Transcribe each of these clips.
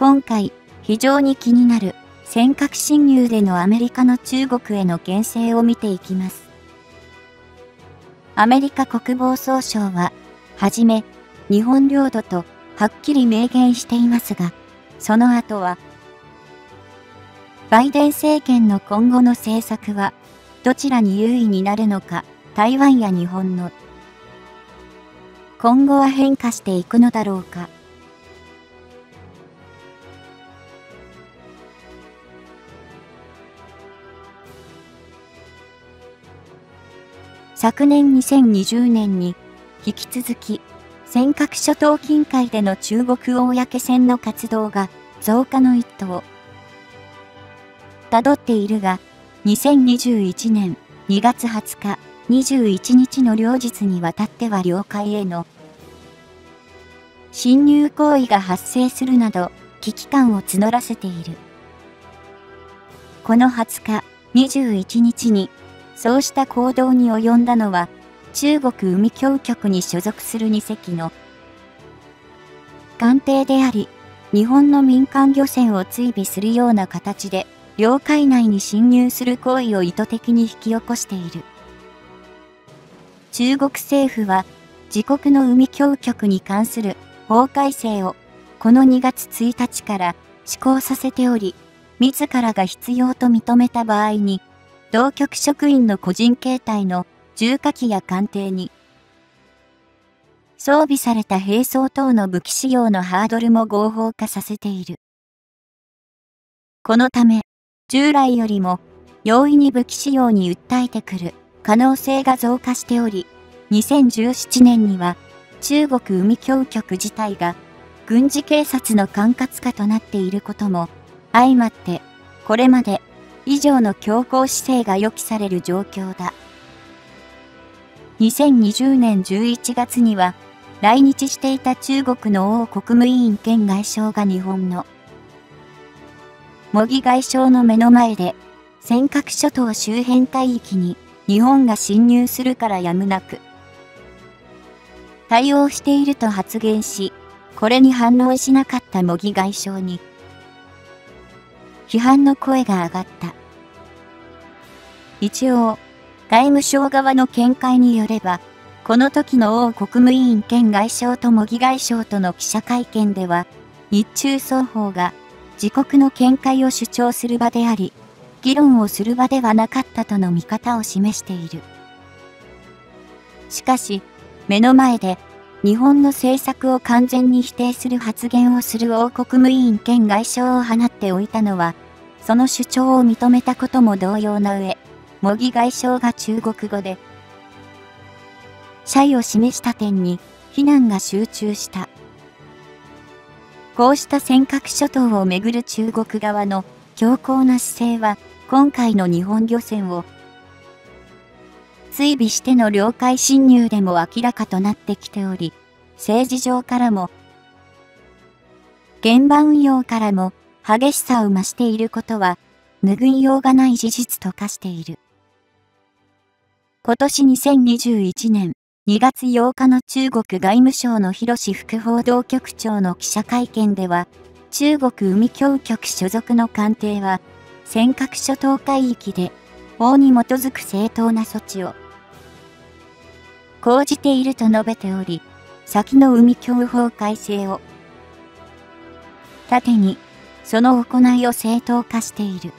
今回、非常に気になる尖閣侵入でのアメリカの中国への牽制を見ていきます。アメリカ国防総省は、はじめ、日本領土とはっきり明言していますが、その後は、バイデン政権の今後の政策は、どちらに優位になるのか、台湾や日本の、今後は変化していくのだろうか。昨年2020年に引き続き尖閣諸島近海での中国公船の活動が増加の一途を辿っているが2021年2月20日21日の両日にわたっては領海への侵入行為が発生するなど危機感を募らせている。この20日、21日にそうした行動に及んだのは、中国海峡局に所属する2隻の艦艇であり、日本の民間漁船を追尾するような形で、領海内に侵入する行為を意図的に引き起こしている。中国政府は、自国の海峡局に関する法改正を、この2月1日から施行させており、自らが必要と認めた場合に、同局職員の個人形態の重火器や艦艇に、装備された兵装等の武器使用のハードルも合法化させている。このため、従来よりも容易に武器使用に訴えてくる可能性が増加しており、2017年には中国海峡局自体が軍事警察の管轄下となっていることも相まって、これまで以上の強硬姿勢が予期される状況だ。2020年11月には、来日していた中国の王国務委員兼外相が日本の模擬外相の目の前で、尖閣諸島周辺海域に日本が侵入するからやむなく、対応していると発言し、これに反応しなかった模擬外相に、批判の声が上がった。一応、外務省側の見解によれば、この時の王国務委員兼外相と模擬外相との記者会見では、日中双方が自国の見解を主張する場であり、議論をする場ではなかったとの見方を示している。しかし、目の前で日本の政策を完全に否定する発言をする王国務委員兼外相を放っておいたのは、その主張を認めたことも同様な上、模擬外相が中国語で、謝意を示した点に非難が集中した。こうした尖閣諸島をめぐる中国側の強硬な姿勢は、今回の日本漁船を追尾しての領海侵入でも明らかとなってきており、政治上からも、現場運用からも激しさを増していることは、拭いようがない事実と化している。今年2021年2月8日の中国外務省の広志副報道局長の記者会見では、中国海峡局所属の艦艇は、尖閣諸島海域で法に基づく正当な措置を講じていると述べており、先の海峡法改正を盾に、その行いを正当化している。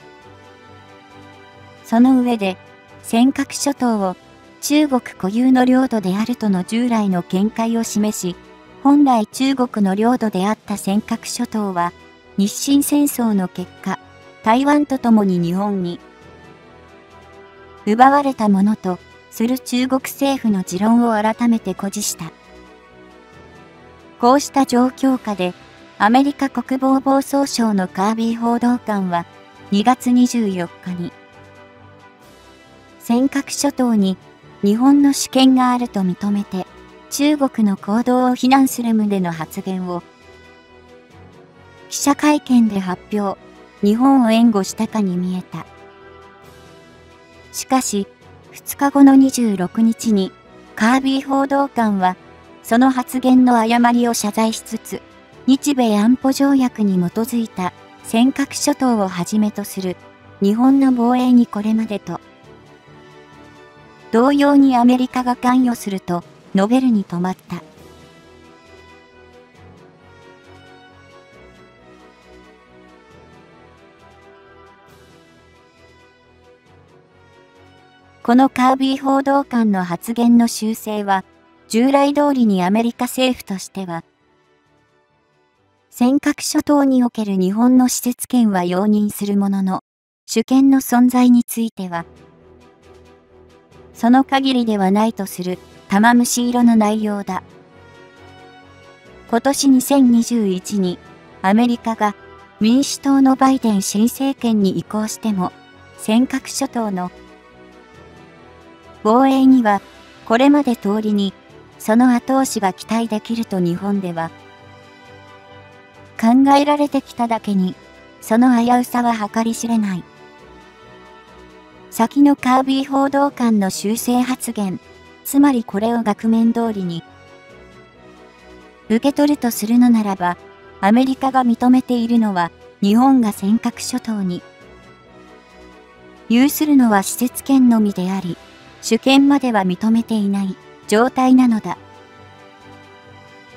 その上で、尖閣諸島を中国固有の領土であるとの従来の見解を示し、本来中国の領土であった尖閣諸島は、日清戦争の結果、台湾と共に日本に奪われたものとする中国政府の持論を改めて誇示した。こうした状況下で、アメリカ国防防総省のカービー報道官は2月24日に、尖閣諸島に日本の主権があると認めて、中国の行動を非難する旨の発言を、記者会見で発表、日本を援護したかに見えた。しかし、2日後の26日に、カービー報道官は、その発言の誤りを謝罪しつつ、日米安保条約に基づいた尖閣諸島をはじめとする日本の防衛にこれまでと同様にアメリカが関与すると述べるに止まった。このカービー報道官の発言の修正は、従来通りにアメリカ政府としては、尖閣諸島における日本の施設権は容認するものの、主権の存在については、その限りではないとする玉虫色の内容だ。今年2021にアメリカが民主党のバイデン新政権に移行しても尖閣諸島の防衛には、これまで通りに、その後押しが期待できると日本では、考えられてきただけに、その危うさは計り知れない。先のカービー報道官の修正発言、つまりこれを額面通りに、受け取るとするのならば、アメリカが認めているのは、日本が尖閣諸島に、有するのは施設権のみであり、主権までは認めていない。状態なのだ。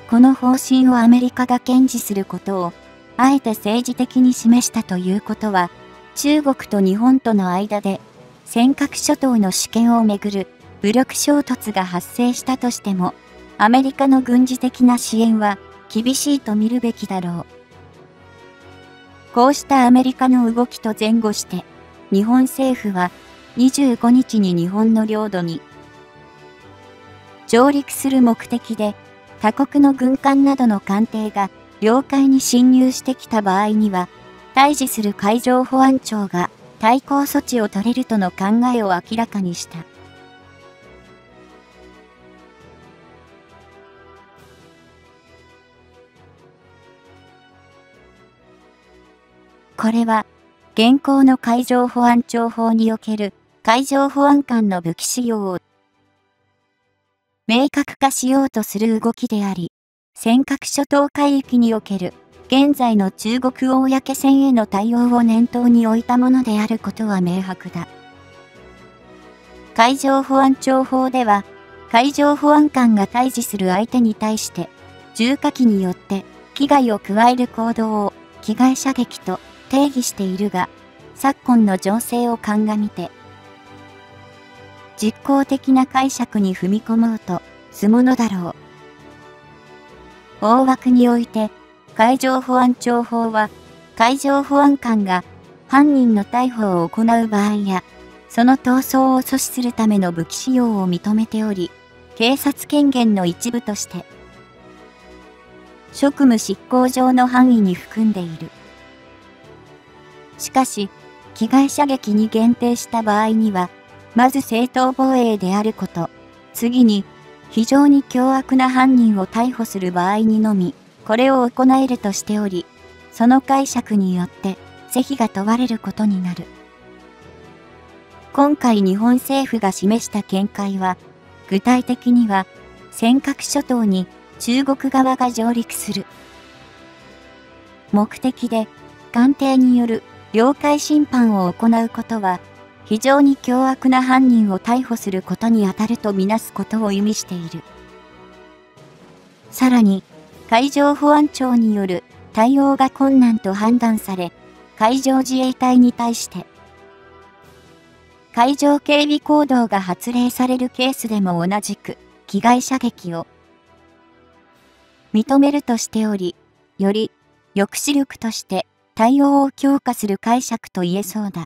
この方針をアメリカが堅持することを、あえて政治的に示したということは、中国と日本との間で、尖閣諸島の主権をめぐる武力衝突が発生したとしても、アメリカの軍事的な支援は厳しいと見るべきだろう。こうしたアメリカの動きと前後して、日本政府は25日に日本の領土に上陸する目的で他国の軍艦などの艦艇が領海に侵入してきた場合には対峙する海上保安庁が対抗措置を取れるとの考えを明らかにした。これは現行の海上保安庁法における海上保安官の武器使用を明確化しようとする動きであり、尖閣諸島海域における現在の中国公船への対応を念頭に置いたものであることは明白だ。海上保安庁法では、海上保安官が対峙する相手に対して、重火器によって危害を加える行動を被害射撃と定義しているが、昨今の情勢を鑑みて、実効的な解釈に踏み込もうとすものだろう。大枠において、海上保安庁法は、海上保安官が犯人の逮捕を行う場合や、その逃走を阻止するための武器使用を認めており、警察権限の一部として、職務執行上の範囲に含んでいる。しかし、被害射撃に限定した場合には、まず正当防衛であること、次に、非常に凶悪な犯人を逮捕する場合にのみ、これを行えるとしており、その解釈によって是非が問われることになる。今回日本政府が示した見解は、具体的には、尖閣諸島に中国側が上陸する。目的で、艦艇による領海侵犯を行うことは、非常に凶悪な犯人を逮捕することにあたるとみなすことを意味している。さらに、海上保安庁による対応が困難と判断され、海上自衛隊に対して、海上警備行動が発令されるケースでも同じく、被害射撃を認めるとしており、より抑止力として対応を強化する解釈と言えそうだ。